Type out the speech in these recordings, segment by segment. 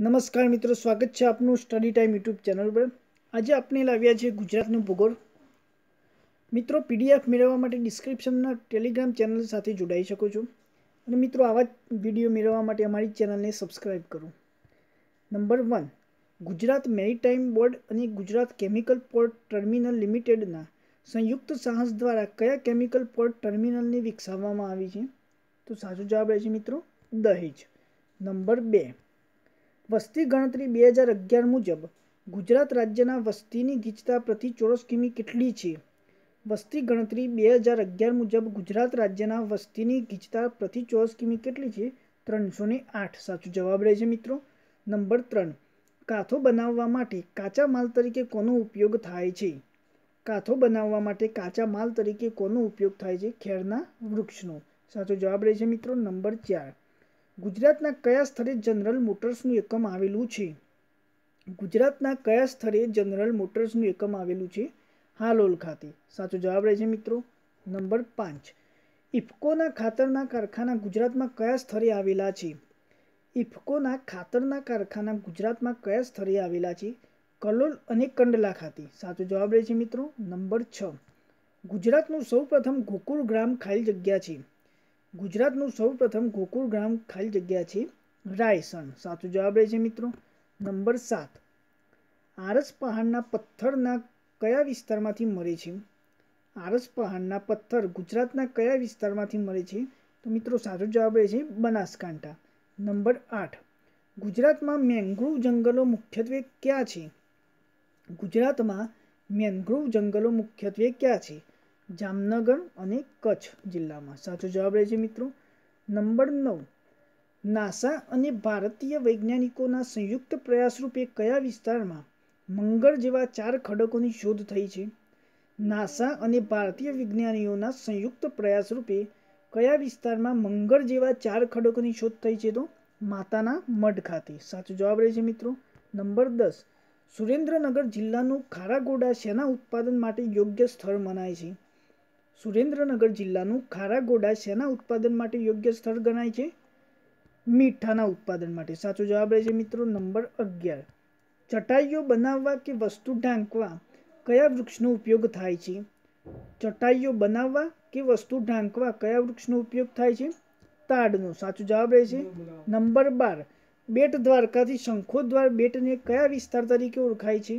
નમસ્કાર મિત્રો, સ્વાગત છે આપનું સ્ટડી ટાઈમ યુટ્યુબ ચેનલ પર. આજે આપણે લાવ્યા છે ગુજરાતનું ભૂગોળ. મિત્રો પીડીએફ મેળવવા માટે ડિસ્ક્રિપ્શનના ટેલિગ્રામ ચેનલ સાથે જોડાઈ શકો છો. અને મિત્રો, આવા જ વીડિયો મેળવવા માટે અમારી ચેનલને સબસ્ક્રાઈબ કરો. Number one Gujarat Maritime Board અને ગુજરાત કેમિકલ પોર્ટ ટર્મિનલ લિમિટેડના સંયુક્ત સાહસ દ્વારા કયા કેમિકલ પોર્ટ ટર્મિનલને વિકસાવવામાં આવી છે? તો સાચો જવાબ રહેશે મિત્રો, દહેજ. નંબર બે વસ્તી ગણતરી બે હજાર અગિયાર મુજબ ગુજરાત રાજ્યના વસ્તીની ગીચતા પ્રતિ ચોરસ કિમી કેટલી છે? વસ્તી ગણતરી બે હજાર અગિયાર મુજબ ગુજરાત રાજ્યના વસ્તીની ગીચતા પ્રતિ ચોરસ કિમી કેટલી છે? ત્રણસો ને આઠ. સાચો જવાબ રહેશે મિત્રો. નંબર ત્રણ. કાથો બનાવવા માટે કાચા માલ તરીકે કોનો ઉપયોગ થાય છે? કાથો બનાવવા માટે કાચા માલ તરીકે કોનો ઉપયોગ થાય છે? ખેરના વૃક્ષનો. સાચો જવાબ રહેશે મિત્રો નંબર ચાર. ગુજરાતના કયા સ્થળે જનરલ મોટર્સનું એકમ આવેલું છે? ગુજરાતના કયા સ્થળે જનરલ મોટર્સનું એકમ આવેલું છે? હાલોલ ખાતે. સાચો જવાબ રહેશે મિત્રો, નંબર પાંચ. ઇફકોના ખાતરના કારખાના ગુજરાતમાં કયા સ્થળે આવેલા છે? ઇફકોના ખાતરના કારખાના ગુજરાતમાં કયા સ્થળે આવેલા છે? કલોલ અને કંડલા ખાતે. સાચો જવાબ રહેશે મિત્રો, નંબર છ. ગુજરાતનું સૌપ્રથમ ગોકુળ ગ્રામ ખાલી જગ્યા છે. ગુજરાતનું સૌપ્રથમ ગોકુળ ગ્રામ ખાલી જગ્યા છે રાયસણ. સાચો જવાબ રહેશે મિત્રો નંબર સાત. આરસ પહાડના પથ્થરના કયા વિસ્તારમાંથી મળે છે? આરસ પહાડના પથ્થર ગુજરાતના કયા વિસ્તારમાંથી મળે છે? તો મિત્રો સાચો જવાબ રહેશે બનાસકાંઠા. નંબર આઠ. ગુજરાતમાં મેંગ્રુવ જંગલો મુખ્યત્વે ક્યાં છે? ગુજરાતમાં મેંગ્રુવ જંગલો મુખ્યત્વે ક્યાં છે? જામનગર અને કચ્છ જિલ્લામાં. સાચો જવાબ રહેશે મિત્રો. નંબર નવ. નાસા અને ભારતીય વૈજ્ઞાનિકોના સંયુક્ત પ્રયાસ રૂપે કયા વિસ્તારમાં મંગળ જેવા ચાર ખડકોની શોધ થઈ છે? નાસા અને ભારતીય વિજ્ઞાનીઓના સંયુક્ત પ્રયાસ રૂપે કયા વિસ્તારમાં મંગળ જેવા ચાર ખડકોની શોધ થઈ છે તો? માતાના મઢ ખાતે. સાચો જવાબ રહેશે મિત્રો. નંબર દસ. સુરેન્દ્રનગર જિલ્લાનું ખારાગોડા શેના ઉત્પાદન માટે યોગ્ય સ્થળ મનાય છે? સુરેન્દ્રનગર જિલ્લાનું ખારાગોડા શેના ઉત્પાદન માટે યોગ્ય સ્થળ ગણાય છે? મીઠાના ઉત્પાદન માટે. સાચો જવાબ રહેશે મિત્રો નંબર અગિયાર. ચટાઈઓ બનાવવા કે વસ્તુ ઢાંકવા? કયા વૃક્ષનો ઉપયોગ થાય છે? ચટાઈઓ બનાવવા કે વસ્તુ ઢાંકવા કયા વૃક્ષનો ઉપયોગ થાય છે? તાડનો. સાચો જવાબ રહેશે નંબર બાર. બેટ દ્વારકાથી શંખોદ્વાર બેટને કયા વિસ્તાર તરીકે ઓળખાય છે?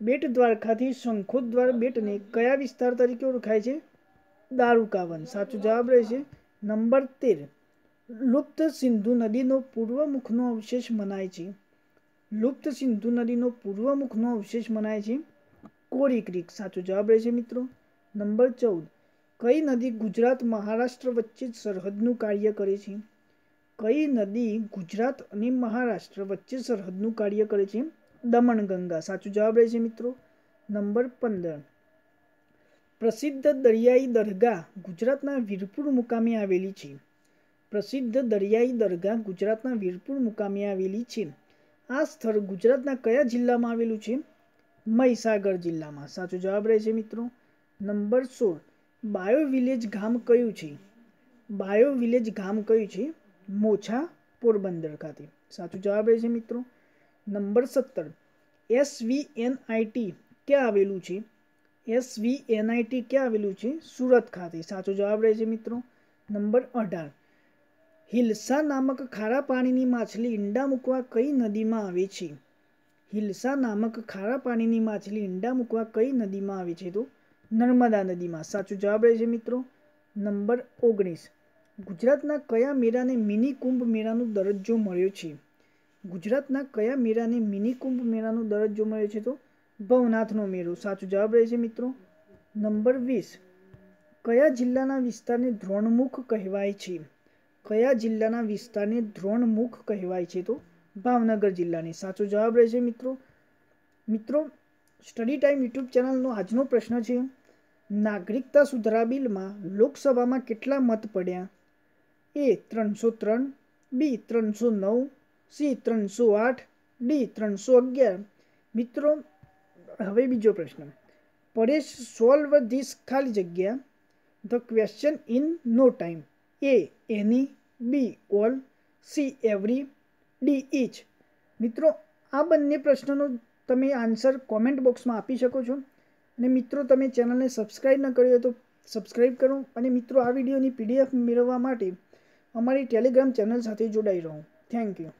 બેટ દ્વારકાથી શંખોદ્વાર બેટને કયા વિસ્તાર તરીકે ઓળખાય છે? દારૂકાવન સાચો જવાબ રહેશે નંબર તેર. લુપ્ત સિંધુ નદીનો પૂર્વમુખનો અવશેષ મનાય છે. લુપ્ત સિંધુ નદીનો પૂર્વમુખનો અવશેષ મનાય છે કોરી ક્રીક. સાચો જવાબ રહેશે મિત્રો નંબર ચૌદ. કઈ નદી ગુજરાત મહારાષ્ટ્ર વચ્ચે સરહદનું કાર્ય કરે છે? કઈ નદી ગુજરાત અને મહારાષ્ટ્ર વચ્ચે સરહદનું કાર્ય કરે છે? દમણગંગા સાચો જવાબ રહેશે મિત્રો? નંબર પંદર. પ્રસિદ્ધ દરિયાઈ દરગાહ ગુજરાતના વીરપુર મુકામે આવેલી છે. પ્રસિદ્ધ દરિયાઈ દરગાહ ગુજરાતના વીરપુર મુકામે આવેલી છે. આ સ્થળ ગુજરાતના કયા જિલ્લામાં આવેલું છે? મહીસાગર જિલ્લામાં. સાચો જવાબ રહેશે મિત્રો? નંબર સોળ. બાયો વિલેજ ગામ કયું છે? બાયો વિલેજ ગામ કયું છે? મોછા પોરબંદર ખાતે. સાચો જવાબ રહેશે મિત્રો? નંબર સત્તર. એસ વી એન આઈટી ક્યાં આવેલું છે? એસ વી એન આઈટી ક્યાં આવેલું છે? સુરત ખાતે. સાચો જવાબ રહેશે મિત્રો. નંબર અઢાર. હિલસા નામક ખારા પાણીની માછલી ઈંડા મૂકવા કઈ નદીમાં આવે છે? હિલસા નામક ખારા પાણીની માછલી ઈંડા મૂકવા કઈ નદીમાં આવે છે તો? નર્મદા નદીમાં. સાચો જવાબ રહેશે મિત્રો. નંબર ઓગણીસ. ગુજરાતના કયા મેળાને મિની કુંભ મેળાનો દરજ્જો મળ્યો છે? ગુજરાતના કયા મેળાને મિની કુંભ મેળાનો દરજ્જો મળે છે તો? ભવનાથનો મેળો. સાચો જવાબ રહેશે મિત્રો. નંબર વીસ. કયા જિલ્લાના વિસ્તારને દ્રોણમુખ કહેવાય છે? કયા જિલ્લાના વિસ્તારને દ્રોણમુખ કહેવાય છે તો? ભાવનગર જિલ્લાની. સાચો જવાબ રહેશે મિત્રો. મિત્રો, સ્ટડી ટાઈમ યુટ્યુબ ચેનલનો આજનો પ્રશ્ન છે, નાગરિકતા સુધારા બિલમાં લોકસભામાં કેટલા મત પડ્યા? એ, ત્રણસો ત્રણ. બી, ત્રણસો નવ. સી ત્રણસો આઠ, ડી ત્રણસો અગિયાર. મિત્રો, હવે બીજો પ્રશ્ન. પરેશ સોલ્વ ધીસ ખાલી જગ્યા. The question in no time. A, any, B, all, C, every, D each મિત્રો, આ બંને પ્રશ્નનો તમે આન્સર કોમેન્ટ બોક્સમાં આપી શકો છો. અને મિત્રો, તમે ચેનલને સબસ્ક્રાઈબ ન કરી હોય તો સબસ્ક્રાઈબ કરો. અને મિત્રો, આ વિડીયોની પીડીએફ મેળવવા માટે અમારી ટેલિગ્રામ ચેનલ સાથે જોડાઈ રહો. Thank you.